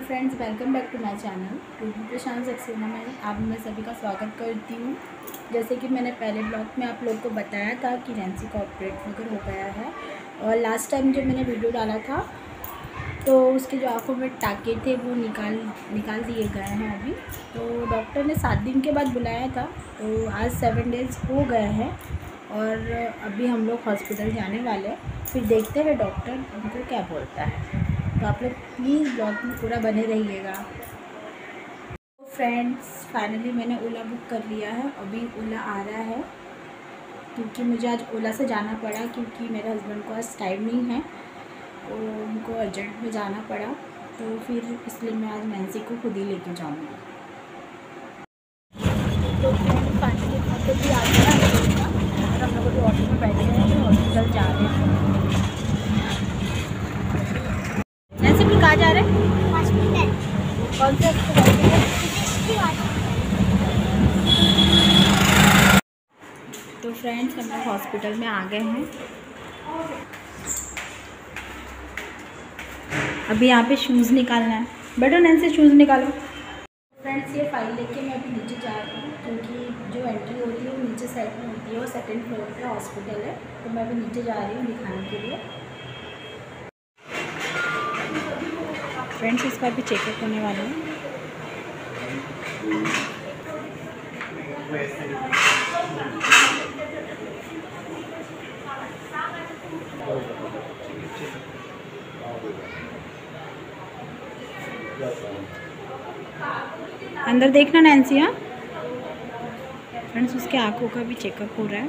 Hello friends, welcome back to my channel. Ruby Prashant Saxena में आप मैं सभी का स्वागत करती हूँ। जैसे कि मैंने पहले ब्लॉग में आप लोग को बताया था कि नैन्सी का ऑपरेट वगैरह हो गया है और लास्ट टाइम जो मैंने वीडियो डाला था तो उसके जो आँखों में टाके थे, वो निकाल निकाल दिए गए हैं अभी। तो डॉक्टर ने सात दिन के बाद बुलाया था तो आज सेवन डेज़ हो गए हैं और अभी हम लोग हॉस्पिटल जाने वाले फिर देखते हैं डॉक्टर उनको क्या बोलता है। तो आप लोग प्लीज़ ब्लॉग में पूरा बने रहिएगा। तो फ्रेंड्स फाइनली मैंने ओला बुक कर लिया है। अभी ओला आ रहा है। क्योंकि मुझे आज ओला से जाना पड़ा क्योंकि मेरे हस्बैंड को आज टाइम नहीं है और उनको अर्जेंट में जाना पड़ा। तो फिर इसलिए मैं आज मैंसी को खुद ही लेके जाऊँगी तो फ्रेंड्स फाइनली ऑटो भी आ गया और हम लोग ऑटो में बैठे हैं हॉस्पिटल जा रहे हैं कहाँ जा रहे हैं? हॉस्पिटल कौन से तो फ्रेंड्स हम लोग हॉस्पिटल में आ गए हैं। अभी यहाँ पे शूज़ निकालना है। बेटो नैन से शूज़ निकालो। फ्रेंड्स ये फ़ाइल लेके मैं अभी नीचे जा रही हूँ क्योंकि जो एंट्री होती है वो नीचे साइड में होती है वो सेकंड फ्लोर पे हॉस्पिटल है। तो मैं अभी नीचे जा रही हूँ दिखाने के लिए। फ्रेंड्स इसका भी चेकअप होने वाला है। अंदर देखना नैन्सी हाँ? फ्रेंड्स उसके आँखों का भी चेकअप हो रहा है।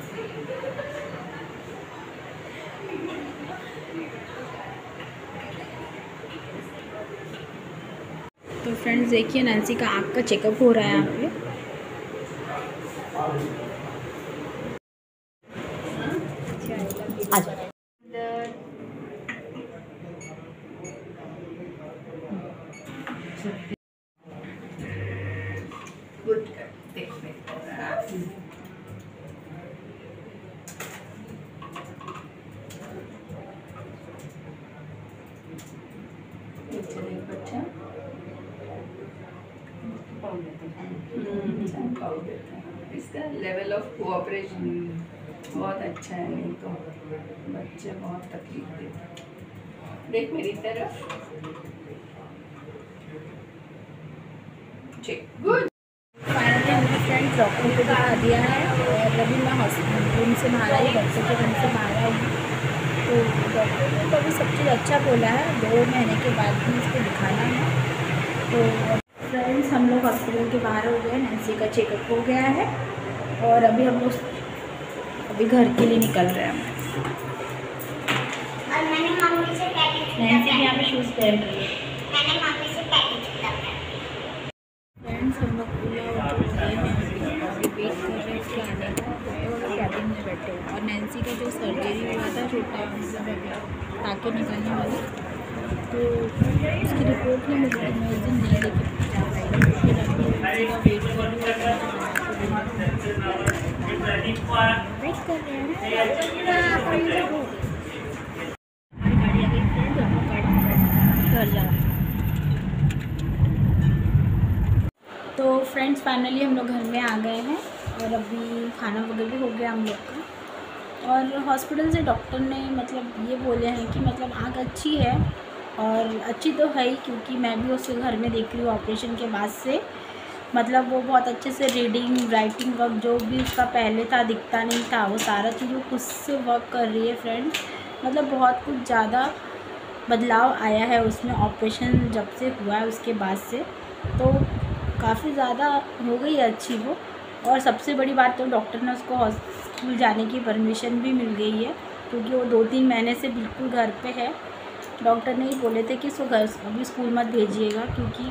तो फ्रेंड्स देखिए नैन्सी का आँख का चेकअप हो रहा है यहाँ पे। बच्चा इसका लेवल ऑफ़ कोऑपरेशन बहुत अच्छा है नहीं तो बच्चे बहुत तकलीफ़ देते देख मेरी तरफ़ चेक गुड डॉक्टर को दिखा दिया है और अभी मैं हॉस्पिटल रूम से बाहर आई डॉक्टर के रूम से बाहर आई तो डॉक्टर ने तो अभी सब चीज़ अच्छा बोला है। दो महीने के बाद भी उसको दिखाना है। तो फ्रेंड्स हम लोग हॉस्पिटल के बाहर हो गए। नैन्सी का चेकअप हो गया है। और अभी हम लोग अभी घर के लिए निकल रहे हैं। और मैंने मम्मी से पैकेज नैन्सी भी यहाँ पे शूज़ पहन रही है मैंने मम्मी से पैकेज फ्रेंड्स हम लोग पूरा हो गए हैं अभी वेट कर रहे हैं उसके आने का तो वो लोग कैबिन में बैठे हैं का जो सर्जरी हुआ था छोटा टाके निकलने वाला तो उसकी रिपोर्ट नहीं मुझे मैं उस दिन नहीं लेके फिर अभी वेट कर वेट कर रहे गाड़ी आ गई फ्रेंड हम लोग घर जा रहे हैं तो फ्रेंड्स फाइनली हम लोग घर में आ गए हैं और अभी खाना वगैरह भी हो गया हम लोग का। और हॉस्पिटल से डॉक्टर ने मतलब ये बोले हैं कि मतलब आँख अच्छी है और अच्छी तो है ही क्योंकि मैं भी उसके घर में देख रही हूँ ऑपरेशन के बाद से। मतलब वो बहुत अच्छे से रीडिंग राइटिंग वर्क जो भी उसका पहले था, दिखता नहीं था, वो सारा चीज़ वो खुद से वर्क कर रही है फ्रेंड मतलब बहुत कुछ ज़्यादा बदलाव आया है उसमें ऑपरेशन जब से हुआ है उसके बाद से तो काफ़ी ज़्यादा हो गई है अच्छी वो। और सबसे बड़ी बात तो डॉक्टर ने उसको स्कूल जाने की परमिशन भी मिल गई है, क्योंकि वो दो तीन महीने से बिल्कुल घर पे है। डॉक्टर ने ही बोले थे कि इसको घर अभी स्कूल मत भेजिएगा, क्योंकि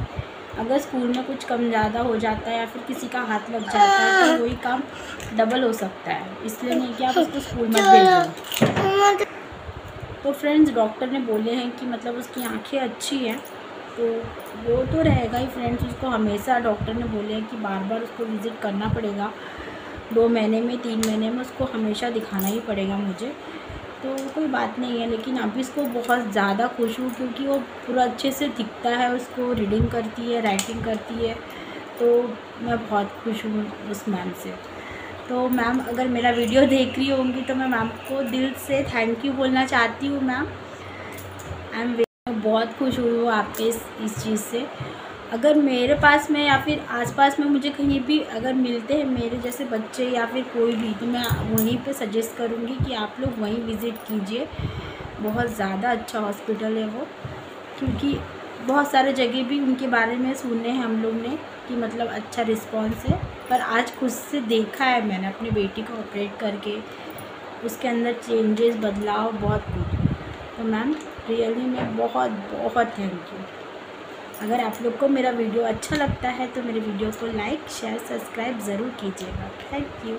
अगर स्कूल में कुछ कम ज़्यादा हो जाता है या फिर किसी का हाथ लग जाता है तो वही काम डबल हो सकता है। इसलिए नहीं कि आप उसको स्कूल मत भेजो तो फ्रेंड्स, डॉक्टर ने बोले हैं कि मतलब उसकी आँखें अच्छी हैं तो वो तो रहेगा ही फ्रेंड्स, उसको हमेशा डॉक्टर ने बोले हैं कि बार बार उसको विज़िट करना पड़ेगा। दो महीने में, तीन महीने में उसको हमेशा दिखाना ही पड़ेगा मुझे। तो कोई बात नहीं है, लेकिन अभी इसको बहुत ज़्यादा खुश हूँ क्योंकि वो पूरा अच्छे से दिखता है, उसको रीडिंग करती है राइटिंग करती है। तो मैं बहुत खुश हूँ उस मैम से। तो मैम अगर मेरा वीडियो देख रही होंगी तो मैं मैम को दिल से थैंक यू बोलना चाहती हूँ मैम आई एम बहुत खुश हुई हूँ आपके इस इस चीज़ से। अगर मेरे पास में या फिर आसपास में मुझे कहीं भी अगर मिलते हैं मेरे जैसे बच्चे या फिर कोई भी तो मैं वहीं पे सजेस्ट करूँगी कि आप लोग वहीं विज़िट कीजिए। बहुत ज़्यादा अच्छा हॉस्पिटल है वो, क्योंकि बहुत सारे जगह भी उनके बारे में सुने हैं हम लोग ने कि मतलब अच्छा रिस्पॉन्स है। पर आज खुद से देखा है मैंने अपनी बेटी को ऑपरेट करके, उसके अंदर चेंजेस बदलाव बहुत कुछ। तो मैम रियली में बहुत बहुत थैंक यू अगर आप लोग को मेरा वीडियो अच्छा लगता है तो मेरे वीडियो को लाइक शेयर सब्सक्राइब ज़रूर कीजिएगा। Thank you